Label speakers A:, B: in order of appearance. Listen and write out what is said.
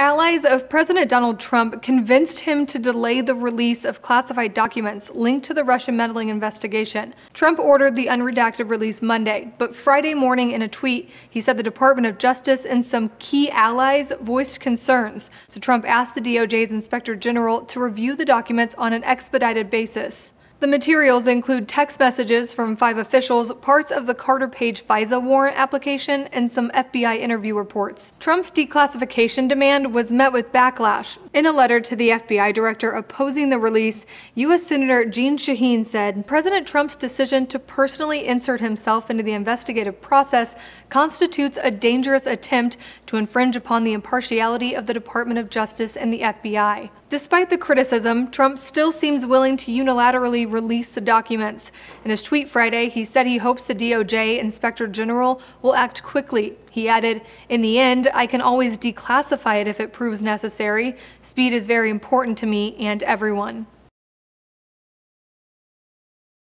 A: Allies of President Donald Trump convinced him to delay the release of classified documents linked to the Russian meddling investigation. Trump ordered the unredacted release Monday, but Friday morning in a tweet, he said the Department of Justice and some key allies voiced concerns. So Trump asked the DOJ's Inspector General to review the documents on an expedited basis. The materials include text messages from five officials, parts of the Carter Page FISA warrant application, and some FBI interview reports. Trump's declassification demand was met with backlash. In a letter to the FBI director opposing the release, U.S. Senator Jeanne Shaheen said President Trump's decision to personally insert himself into the investigative process constitutes a dangerous attempt to infringe upon the impartiality of the Department of Justice and the FBI. Despite the criticism, Trump still seems willing to unilaterally release the documents. In his tweet Friday, he said he hopes the DOJ Inspector General will act quickly. He added, In the end, I can always declassify it if it proves necessary. Speed is very important to me and everyone.